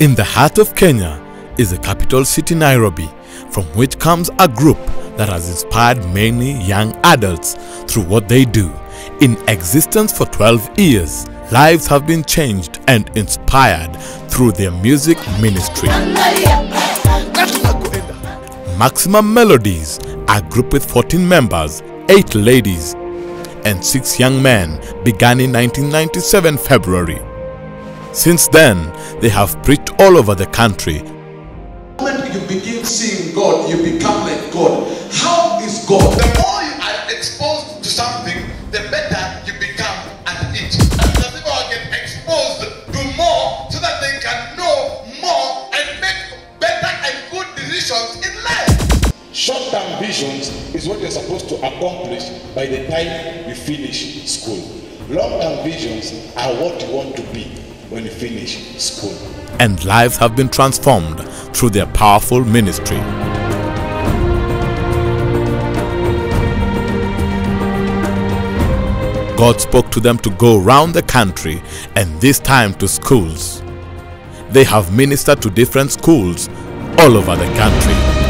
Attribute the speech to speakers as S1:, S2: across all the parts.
S1: In the heart of Kenya is the capital city Nairobi, from which comes a group that has inspired many young adults through what they do. In existence for 12 years, lives have been changed and inspired through their music ministry. Maximum Melodies, a group with 14 members, 8 ladies, and 6 young men, began in 1997 February. Since then, they have preached all over the country.
S2: The moment you begin seeing God, you become like God. How is God?
S3: The more you are exposed to something, the better you become at it. And the people get exposed to more so that they can know more and make better and good decisions in life.
S4: Short-term visions is what you're supposed to accomplish by the time you finish school. Long-term visions are what you want to be when you finish school.
S1: and lives have been transformed through their powerful ministry. God spoke to them to go round the country and this time to schools. They have ministered to different schools all over the country.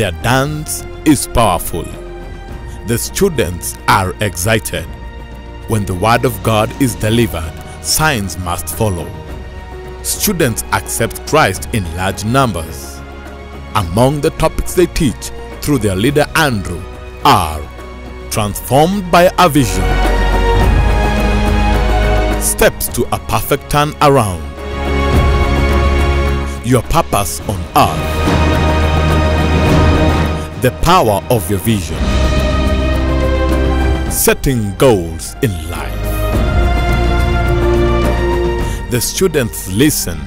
S1: Their dance is powerful. The students are excited. When the word of God is delivered, signs must follow. Students accept Christ in large numbers. Among the topics they teach through their leader Andrew are transformed by a vision, steps to a perfect turn around, your purpose on earth, the power of your vision, setting goals in life. The students listen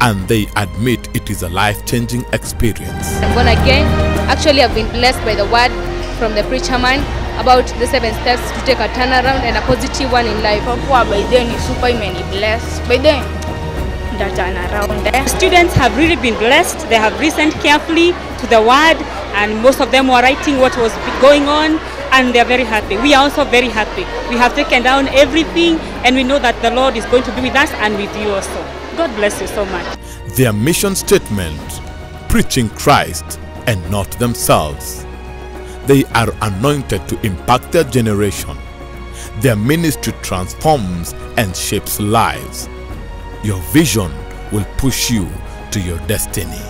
S1: and they admit it is a life changing experience.
S5: I'm born again. Actually, I've been blessed by the word from the preacher man about the seven steps to take a turnaround and a positive one in life.
S6: kwa kuwa by then ni super imeni bless by then nda turn around eh?
S7: Students have really been blessed. They have listened carefully to the word, and most of them were writing what was going on, and they are very happy. We are also very happy. We have taken down everything, and we know that the Lord is going to be with us and with you also. God bless you so much.
S1: Their mission statement preaching Christ and not themselves. They are anointed to impact their generation. Their ministry transforms and shapes lives. Your vision will push you to your destiny.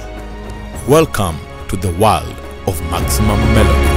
S1: Welcome to the world Maximum Melody.